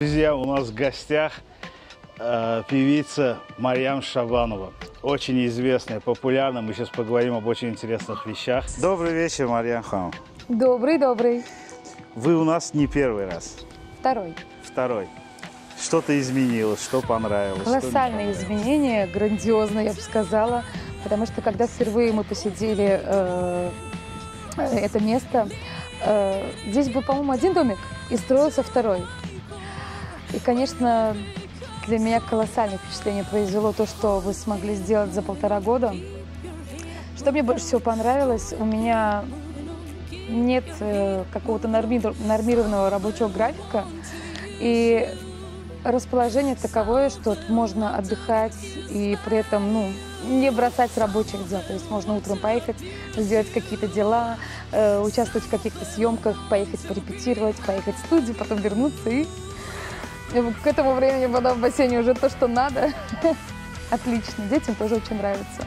Друзья, у нас в гостях э, певица Марьям Шабанова. Очень известная, популярная. Мы сейчас поговорим об очень интересных вещах. Добрый вечер, Марьям Хам. Добрый, добрый. Вы у нас не первый раз, Второй. второй. Что-то изменилось, что понравилось? что Колоссальные понравилось? изменения, грандиозно, я бы сказала. Потому что когда впервые мы посетили э, это место, э, здесь был, по-моему, один домик, и строился второй. И, конечно, для меня колоссальное впечатление произвело то, что вы смогли сделать за полтора года. Что мне больше всего понравилось, у меня нет э, какого-то норми- нормированного рабочего графика, и расположение таковое, что можно отдыхать и при этом, ну, не бросать рабочих дел. То есть можно утром поехать, сделать какие-то дела, э, участвовать в каких-то съемках, поехать порепетировать, поехать в студию, потом вернуться и к этому времени вода в бассейне уже то, что надо. Отлично. Детям тоже очень нравится.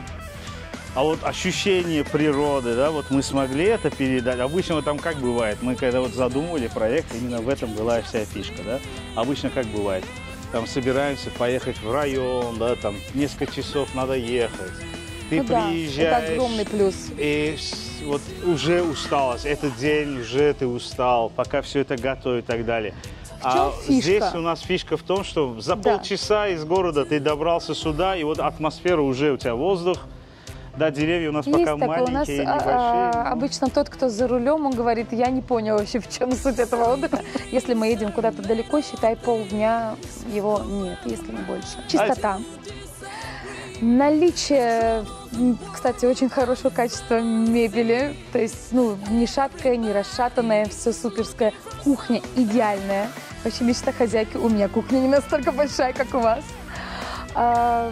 А вот ощущение природы, да, вот мы смогли это передать. Обычно там как бывает, мы когда вот задумывали проект, именно в этом была вся фишка, да. Обычно как бывает, там собираемся поехать в район, да, там несколько часов надо ехать. Ты Ну да, приезжаешь, это огромный плюс. и вот уже усталость, этот день уже ты устал, пока все это готовить и так далее. А чем фишка? здесь у нас фишка в том, что за Да. полчаса из города ты добрался сюда, и вот атмосфера уже у тебя воздух, да, деревья у нас Есть пока такое. У нас маленькие, а, небольшие. а, обычно тот, кто за рулем, он говорит, я не понял вообще, в чем суть этого отдыха. Если мы едем куда-то далеко, считай, полдня его нет, если не больше. Чистота. Наличие, кстати, очень хорошего качества мебели. То есть, ну, не шаткая, не расшатанная, все суперское. Кухня идеальная. Вообще мечта хозяйки. У меня кухня не настолько большая, как у вас. А,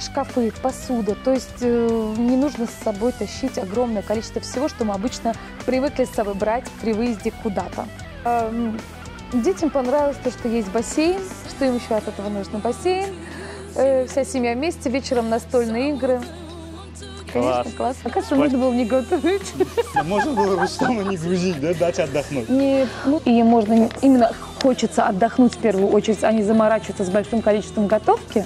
шкафы, посуда. То есть э, не нужно с собой тащить огромное количество всего, что мы обычно привыкли с собой брать при выезде куда-то. Эм, Детям понравилось то, что есть бассейн, что им еще от этого нужно бассейн. Э, Вся семья вместе, вечером настольные игры. Конечно, Класс. классно. Оказывается, можно было не готовить. Можно было Рустама не грузить, да, дать отдохнуть. Не, ну, и можно именно хочется отдохнуть в первую очередь, а не заморачиваться с большим количеством готовки,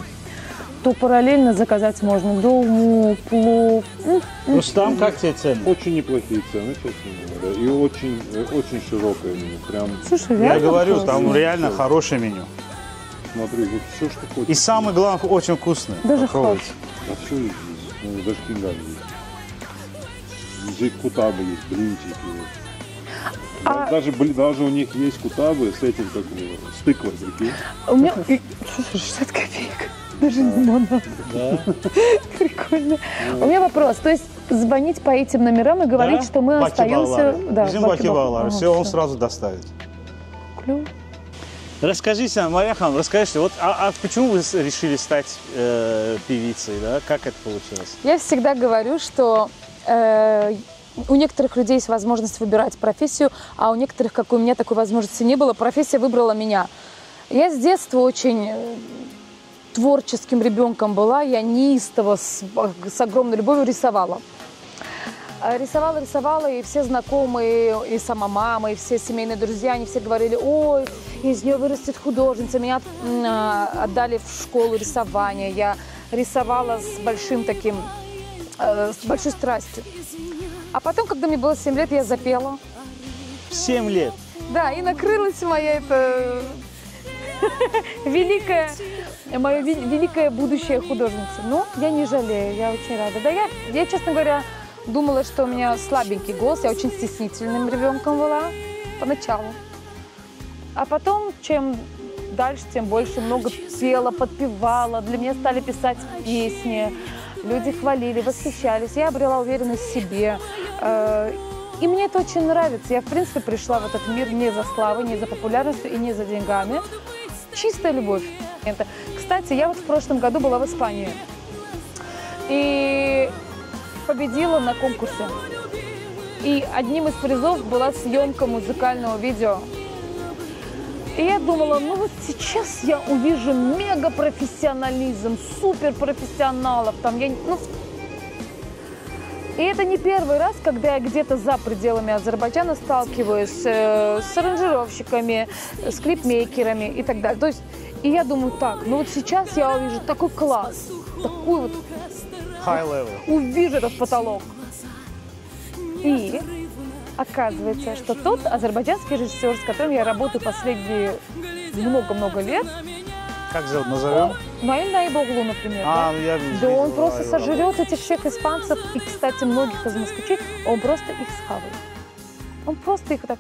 то параллельно заказать можно долму, плов. М, Рустам, как тебе цены? Очень неплохие цены, честно говоря. И очень, э, очень широкое меню. Прям, Слушай, Я говорю, вкусно. там реально хорошее меню. смотри, вот все, что хочешь. И самое главное, очень вкусное. Даже Попробуйте. А. Ну, даже кинган есть. Здесь кутабы есть, блинчики. А- Даже, даже у них есть кутабы с этим, как с тыквой, прикинь. У меня слушай, 60 копеек. Даже не надо. Да. Прикольно. У меня вопрос. То есть звонить по этим номерам и говорить, Да? что мы остаемся... Да, Все, он сразу доставит. Клёво. Расскажите нам, Мария расскажите, вот, а, а почему вы решили стать э, певицей, да? Как это получилось? Я всегда говорю, что э, у некоторых людей есть возможность выбирать профессию, а у некоторых, как у меня, такой возможности не было. Профессия выбрала меня. Я с детства очень э, творческим ребенком была. Я неистово с, с огромной любовью рисовала. А Рисовала, рисовала, и все знакомые, и сама мама, и все семейные друзья, они все говорили, ой, из нее вырастет художница. Меня а, отдали в школу рисования. Я рисовала с большим таким, э, с большой страстью. А потом, когда мне было 7 лет, я запела. Семь лет. Да, и накрылась моя это великая, мое ве- великое будущее художница. Но я не жалею, я очень рада. Да, я, я, честно говоря, думала, что у меня слабенький голос, я очень стеснительным ребенком была поначалу. А потом, чем дальше, тем больше много пела, подпевала. Для меня стали писать песни. Люди хвалили, восхищались. Я обрела уверенность в себе. Э, И мне это очень нравится. Я, в принципе, пришла в этот мир не за славой, не за популярностью и не за деньгами. Чистая любовь. Кстати, я вот в прошлом году была в Испании. И победила на конкурсе. И одним из призов была съемка музыкального видео. И я думала, ну вот сейчас я увижу мега профессионализм, супер профессионалов. Там я, ну, И это не первый раз, когда я где-то за пределами Азербайджана сталкиваюсь э, с аранжировщиками, с клипмейкерами и так далее. То есть, и я думаю, так, ну вот сейчас я увижу такой класс, такой вот High level. увижу этот потолок. И оказывается, что тот азербайджанский режиссер, с которым я работаю последние много-много лет, Как зовут? Назовем? Наиль Наибоглу, например, А, да? ну я вижу. Да он просто его сожрет этих всех испанцев и, кстати, многих из москвичей, он просто их схавает. Он просто их так...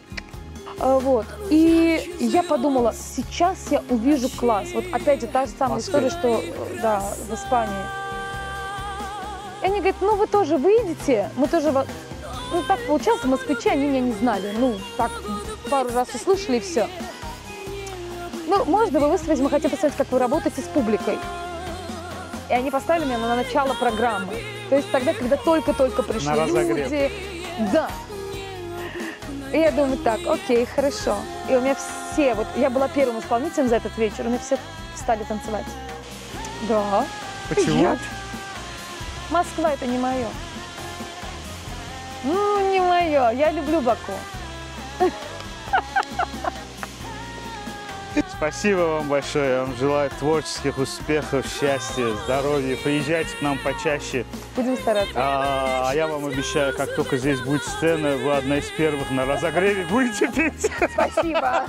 А, Вот. И я подумала, сейчас я увижу класс. Вот опять же та же самая Москве. история, что э, да, в Испании. Они говорят, ну вы тоже выйдете, мы тоже... Ну так получалось, москвичи, они меня не знали. Ну, так пару раз услышали и все. Ну, можно вы выставить, мы хотим посмотреть, как вы работаете с публикой. И они поставили меня на начало программы. То есть тогда, когда только-только пришли На разогрев. люди. Да. И я думаю, так, окей, хорошо. И у меня все, вот я была первым исполнителем за этот вечер, у меня все стали танцевать. Да. Почему? Я- Москва это не мое. Ну, не мое. Я люблю Баку. Спасибо вам большое. Я вам желаю творческих успехов, счастья, здоровья. Приезжайте к нам почаще. Будем стараться. А, а я вам обещаю, как только здесь будет сцена, вы одна из первых на разогреве будете петь. Спасибо.